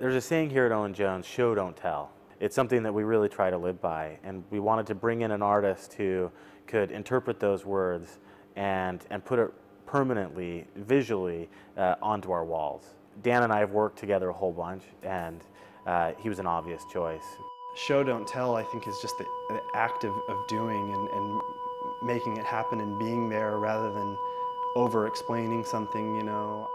There's a saying here at Owen Jones, show don't tell. It's something that we really try to live by and we wanted to bring in an artist who could interpret those words and, and put it permanently, visually, uh, onto our walls. Dan and I have worked together a whole bunch and uh, he was an obvious choice. Show don't tell I think is just the, the act of, of doing and, and making it happen and being there rather than over explaining something, you know.